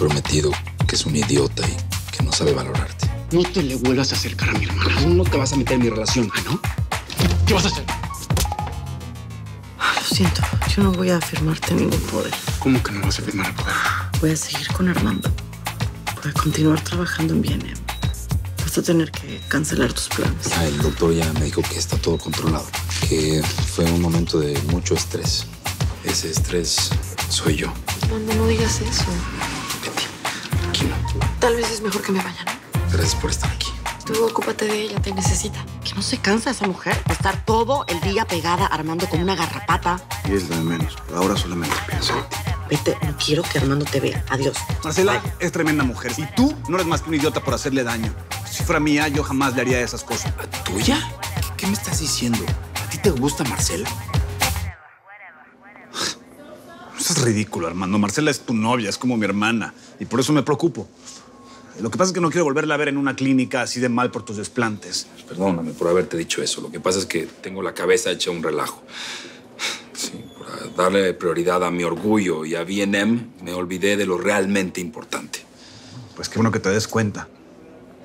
prometido que es un idiota y que no sabe valorarte. No te le vuelvas a acercar a mi hermana. No te vas a meter en mi relación, ¿ah, no? ¿Qué vas a hacer? Lo siento, yo no voy a firmarte ningún poder. ¿Cómo que no vas a firmar el poder? Voy a seguir con Armando. Voy a continuar trabajando en BNM. Vas a tener que cancelar tus planes. Ah, el doctor ya me dijo que está todo controlado. Que fue un momento de mucho estrés. Ese estrés soy yo. Armando, no digas eso. Tal vez es mejor que me vaya, ¿no? Gracias por estar aquí. Tú ocúpate de ella, te necesita. ¿Que no se cansa esa mujer de estar todo el día pegada Armando como una garrapata? Y es lo de menos. Ahora solamente pienso en ti. Vete, no quiero que Armando te vea. Adiós. Marcela es tremenda mujer. Y tú no eres más que un idiota por hacerle daño. Si fuera mía, yo jamás le haría esas cosas. ¿Tuya? ¿Qué me estás diciendo? ¿A ti te gusta Marcela? Eso es ridículo, Armando. Marcela es tu novia, es como mi hermana. Y por eso me preocupo. Lo que pasa es que no quiero volverla a ver en una clínica así de mal por tus desplantes. Perdóname por haberte dicho eso. Lo que pasa es que tengo la cabeza hecha un relajo. Sí, por darle prioridad a mi orgullo y a BNM, me olvidé de lo realmente importante. Pues qué bueno que te des cuenta.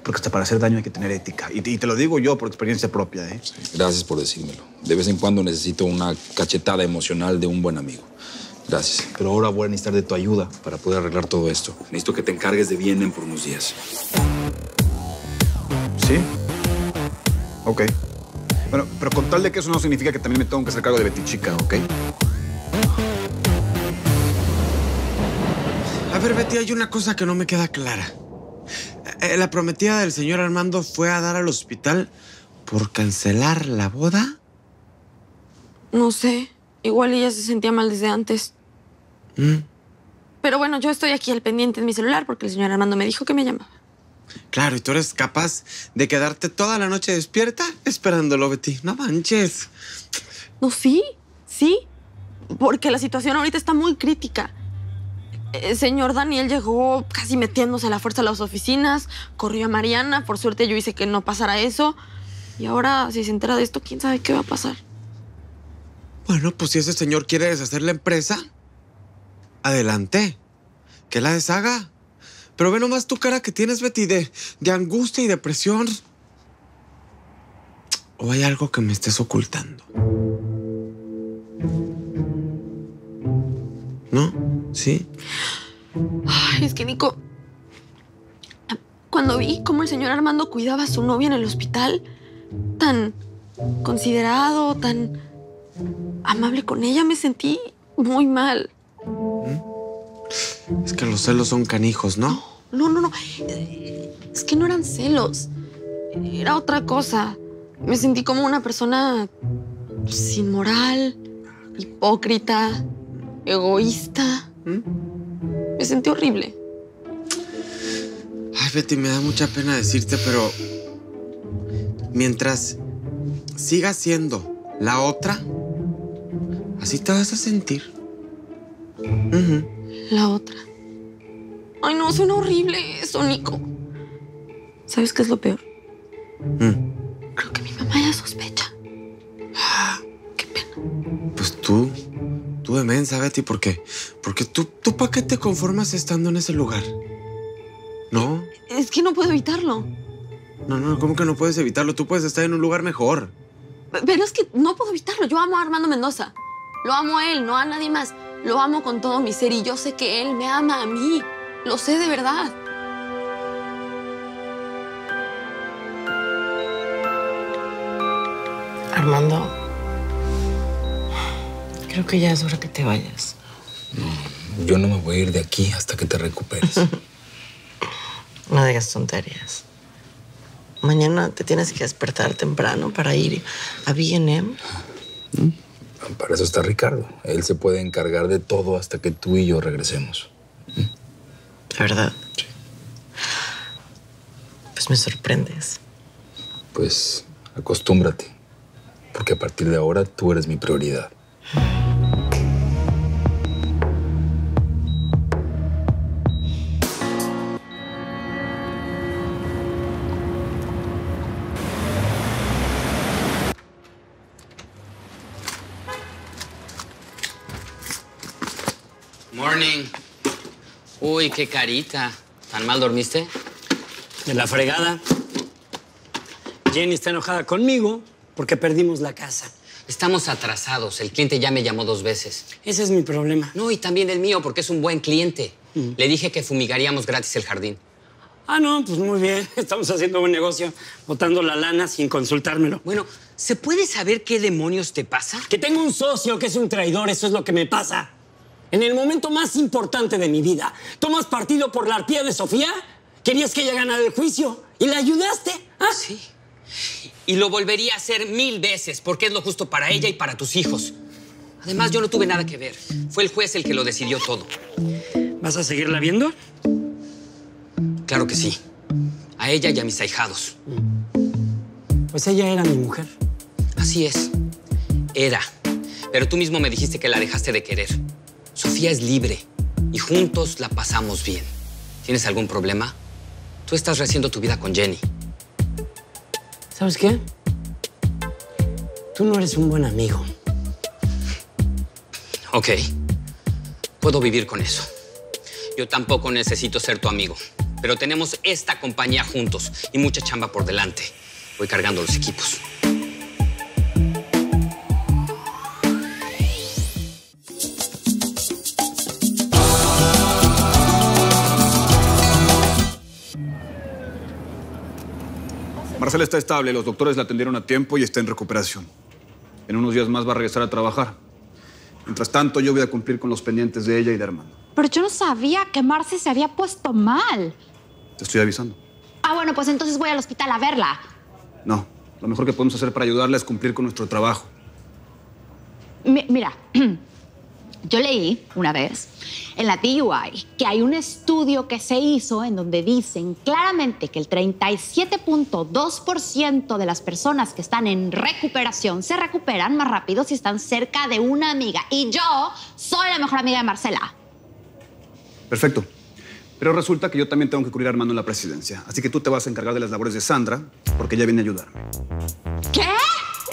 Porque hasta para hacer daño hay que tener ética. Y y te lo digo yo por experiencia propia, ¿eh? Gracias por decírmelo. De vez en cuando necesito una cachetada emocional de un buen amigo. Gracias. Pero ahora voy a necesitar de tu ayuda para poder arreglar todo esto. Necesito que te encargues de BNM por unos días. ¿Sí? Ok. Bueno, pero con tal de que eso no significa que también me tengo que hacer cargo de Betty Chica, ¿ok? A ver, Betty, hay una cosa que no me queda clara. Eh, La prometida del señor Armando fue a dar al hospital por cancelar la boda. No sé. Igual ella se sentía mal desde antes. Mm, Pero bueno, yo estoy aquí al pendiente en mi celular porque el señor Armando me dijo que me llamaba. Claro, y tú eres capaz de quedarte toda la noche despierta esperándolo, Betty. No manches. No, sí, sí. Porque la situación ahorita está muy crítica. El señor Daniel llegó casi metiéndose a la fuerza a las oficinas, corrió a Mariana, por suerte yo hice que no pasara eso. Y ahora, si se entera de esto, quién sabe qué va a pasar. Bueno, pues si ese señor quiere deshacer la empresa, adelante. Que la deshaga. Pero ve nomás tu cara que tienes, Betty, de, angustia y depresión. ¿O hay algo que me estés ocultando? ¿No? ¿Sí? Ay, es que Nico, cuando vi cómo el señor Armando cuidaba a su novia en el hospital, tan considerado, tan amable con ella, me sentí muy mal. Es que los celos son canijos, ¿no? No, no, no. Es que no eran celos. Era otra cosa. Me sentí como una persona sin moral, hipócrita, egoísta. Me sentí horrible. Ay, Betty, me da mucha pena decirte, pero mientras sigas siendo la otra, así te vas a sentir. La otra. Ay, no, suena horrible eso, Nico. ¿Sabes qué es lo peor? Mm. Creo que mi mamá ya sospecha. Qué pena. Pues tú, tú de mensa, Betty, ¿por qué? Porque tú, tú ¿para qué te conformas estando en ese lugar? ¿No? Es que no puedo evitarlo. No, no, ¿cómo que no puedes evitarlo? Tú puedes estar en un lugar mejor. Pero es que no puedo evitarlo. Yo amo a Armando Mendoza. Lo amo a él, no a nadie más. Lo amo con todo mi ser y yo sé que él me ama a mí. Lo sé de verdad. Armando, creo que ya es hora que te vayas. Yo no me voy a ir de aquí hasta que te recuperes. No digas tonterías. Mañana te tienes que despertar temprano para ir a B&M. Para eso está Ricardo. Él se puede encargar de todo hasta que tú y yo regresemos. ¿De verdad? Sí. Pues me sorprendes. Pues acostúmbrate, porque a partir de ahora tú eres mi prioridad. Morning. Uy, qué carita. ¿Tan mal dormiste? De la fregada. Jenny está enojada conmigo porque perdimos la casa. Estamos atrasados. El cliente ya me llamó dos veces. Ese es mi problema. No, y también el mío, porque es un buen cliente. Le dije que fumigaríamos gratis el jardín. Ah, no, pues muy bien. Estamos haciendo buen negocio, botando la lana sin consultármelo. Bueno, ¿se puede saber qué demonios te pasa? Que tengo un socio que es un traidor, eso es lo que me pasa. En el momento más importante de mi vida, tomas partido por la arpía de Sofía. Querías que ella ganara el juicio y la ayudaste. ¿ah? Sí. Y lo volvería a hacer mil veces, porque es lo justo para ella y para tus hijos. Además, yo no tuve nada que ver. Fue el juez el que lo decidió todo. ¿Vas a seguirla viendo? Claro que sí. A ella y a mis ahijados. Pues ella era mi mujer. Así es. Era. Pero tú mismo me dijiste que la dejaste de querer. Es libre y juntos la pasamos bien. ¿Tienes algún problema? Tú estás rehaciendo tu vida con Jenny. ¿Sabes qué? Tú no eres un buen amigo. Ok. Puedo vivir con eso. Yo tampoco necesito ser tu amigo. Pero tenemos esta compañía juntos y mucha chamba por delante. Voy cargando los equipos. Marcela está estable, los doctores la atendieron a tiempo y está en recuperación. En unos días más va a regresar a trabajar. Mientras tanto, yo voy a cumplir con los pendientes de ella y de Armando. Pero yo no sabía que Marce se había puesto mal. Te estoy avisando. Ah, bueno, pues entonces voy al hospital a verla. No, lo mejor que podemos hacer para ayudarla es cumplir con nuestro trabajo. Mi- mira, yo leí una vez en la DUI que hay un estudio que se hizo en donde dicen claramente que el 37.2% de las personas que están en recuperación se recuperan más rápido si están cerca de una amiga. Y yo soy la mejor amiga de Marcela. Perfecto. Pero resulta que yo también tengo que cubrir a Armando en la presidencia. Así que tú te vas a encargar de las labores de Sandra, porque ella viene a ayudarme. ¿Qué?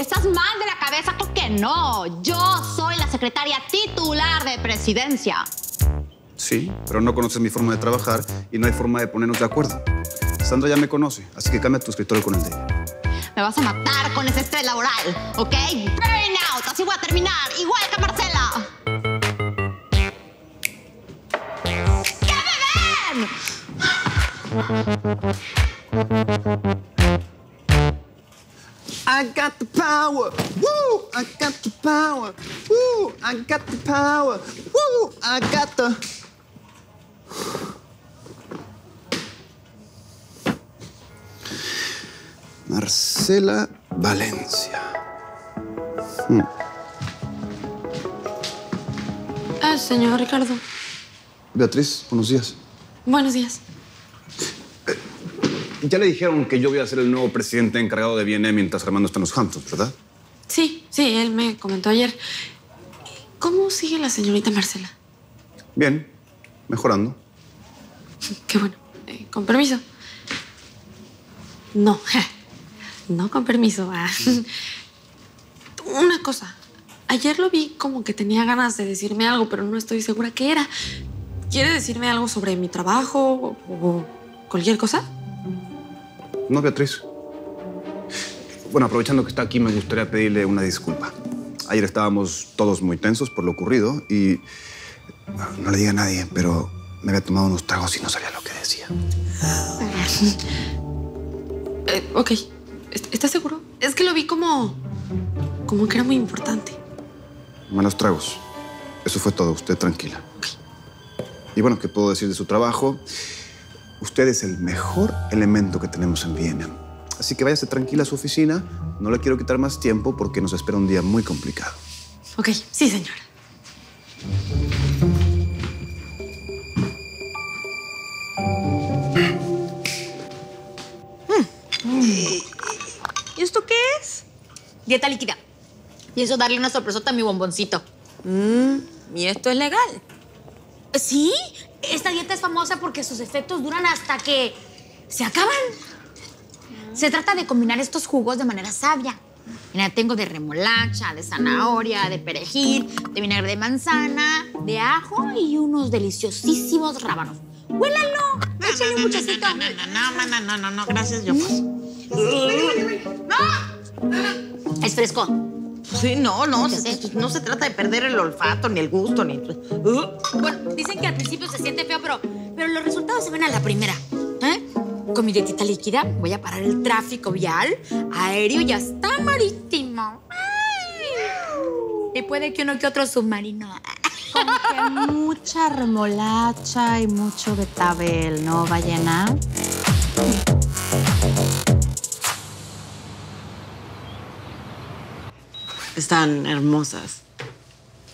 ¿Estás mal de la cabeza? ¿Por qué no? Yo soy la secretaria titular de presidencia. Sí, pero no conoces mi forma de trabajar y no hay forma de ponernos de acuerdo. Sandra ya me conoce, así que cambia tu escritorio con el de ella. Me vas a matar con ese estrés laboral, ¿ok? Burn out, así voy a terminar, igual que Marcela. ¿Qué me ven? I got the power. Woo! I got the power. Woo! I got the power. Woo! I got the. Marcela Valencia. Ah, señor Ricardo. Beatriz, buenos días. Buenos días. Ya le dijeron que yo voy a ser el nuevo presidente encargado de BNM mientras Armando está en los Hamptons, ¿verdad? Sí, sí, él me comentó ayer. ¿Cómo sigue la señorita Marcela? Bien, mejorando. Qué bueno. Eh, con permiso. No, no con permiso. ah. Una cosa. Ayer lo vi como que tenía ganas de decirme algo, pero no estoy segura qué era. ¿Quiere decirme algo sobre mi trabajo o cualquier cosa? No, Beatriz. Bueno, aprovechando que está aquí, me gustaría pedirle una disculpa. Ayer estábamos todos muy tensos por lo ocurrido y no le diga a nadie, pero me había tomado unos tragos y no sabía lo que decía. Eh, ok. ¿Est- ¿Estás seguro? Es que lo vi como. como que era muy importante. Malos tragos. Eso fue todo. Usted tranquila. Y bueno, ¿qué puedo decir de su trabajo? Usted es el mejor elemento que tenemos en Viena. Así que váyase tranquila a su oficina. No le quiero quitar más tiempo porque nos espera un día muy complicado. Ok, sí, señora. ¿Y esto qué es? Dieta líquida. Pienso darle una sorpresota a mi bomboncito. ¿Y esto es legal? Sí, esta dieta es famosa porque sus efectos duran hasta que se acaban. Se trata de combinar estos jugos de manera sabia. Mira, tengo de remolacha, de zanahoria, de perejil, de vinagre de manzana, de ajo y unos deliciosísimos rábanos. Huélalo. Échale un muchachito. No, no, no, no, no, no, gracias, yo paso. Es fresco. Sí, no, no, se- no se trata de perder el olfato, ni el gusto, ni... Bueno, dicen que al principio se siente feo, pero, pero los resultados se ven a la primera. ¿eh? Con mi dietita líquida voy a parar el tráfico vial, aéreo y hasta marítimo. Ay. Y puede que uno que otro submarino. Como que mucha remolacha y mucho betabel, ¿no, ballena? Están hermosas.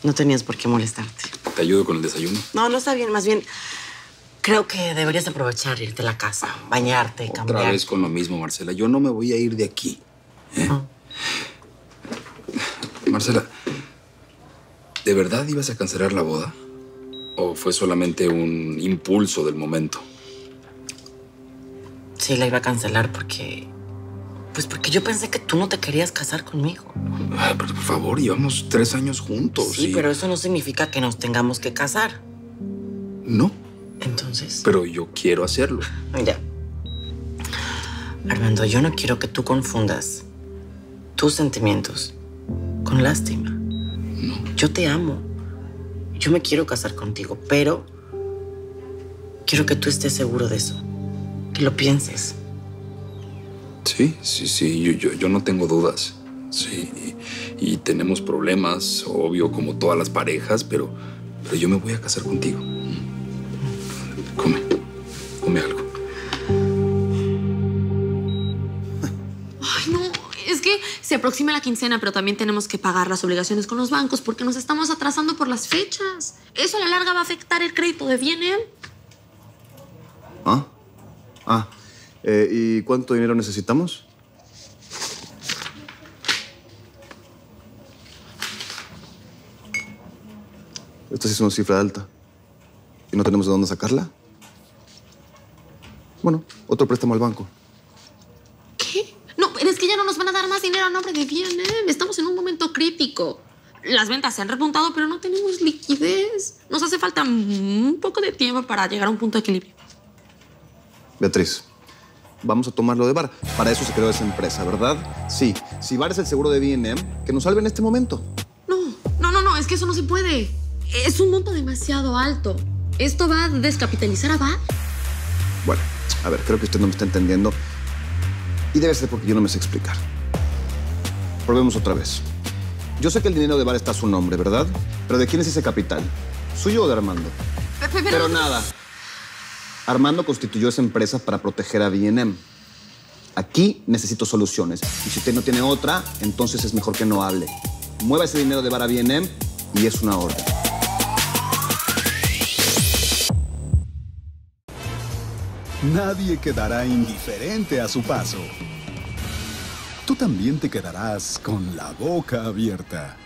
No tenías por qué molestarte. ¿Te ayudo con el desayuno? No, no está bien, más bien... Creo que deberías aprovechar irte a la casa, bañarte, Otra cambiar. vez con lo mismo, Marcela. Yo no me voy a ir de aquí. ¿eh? Ah. Marcela, ¿de verdad ibas a cancelar la boda? ¿O fue solamente un impulso del momento? Sí, la iba a cancelar porque... Pues porque yo pensé que tú no te querías casar conmigo. Ay, pero por favor, llevamos tres años juntos. Sí, y- pero eso no significa que nos tengamos que casar. No, Entonces... pero yo quiero hacerlo. Mira, Armando, yo no quiero que tú confundas tus sentimientos con lástima. No. Yo te amo. Yo me quiero casar contigo, pero quiero que tú estés seguro de eso. Que lo pienses. Sí, sí, sí, yo, yo, yo no tengo dudas. Sí, y, y tenemos problemas, obvio, como todas las parejas, pero, pero yo me voy a casar contigo. Come, come algo. Ay, no, es que se aproxima la quincena, pero también tenemos que pagar las obligaciones con los bancos porque nos estamos atrasando por las fechas. Eso a la larga va a afectar el crédito de BNM. ¿Ah? Ah. Eh, ¿Y cuánto dinero necesitamos? Esta sí es una cifra alta. ¿Y no tenemos de dónde sacarla? Bueno, otro préstamo al banco. ¿Qué? No, pero es que ya no nos van a dar más dinero a nombre de BNM. Estamos en un momento crítico. Las ventas se han repuntado, pero no tenemos liquidez. Nos hace falta un poco de tiempo para llegar a un punto de equilibrio. Beatriz, vamos a tomarlo de VAR. Para eso se creó esa empresa, ¿verdad? Sí. Si VAR es el seguro de BNM, que nos salve en este momento. No, no, no, no, es que eso no se puede. Es un monto demasiado alto. Esto va a descapitalizar a VAR. Bueno, a ver, creo que usted no me está entendiendo. Y debe ser porque yo no me sé explicar. Probemos otra vez. Yo sé que el dinero de VAR está a su nombre, ¿verdad? Pero ¿de quién es ese capital? ¿Suyo o de Armando? Pe- pe- Pero nada. Armando constituyó esa empresa para proteger a BNM. Aquí necesito soluciones. Y si usted no tiene otra, entonces es mejor que no hable. Mueva ese dinero de VAR a BNM y es una orden. Nadie quedará indiferente a su paso. Tú también te quedarás con la boca abierta.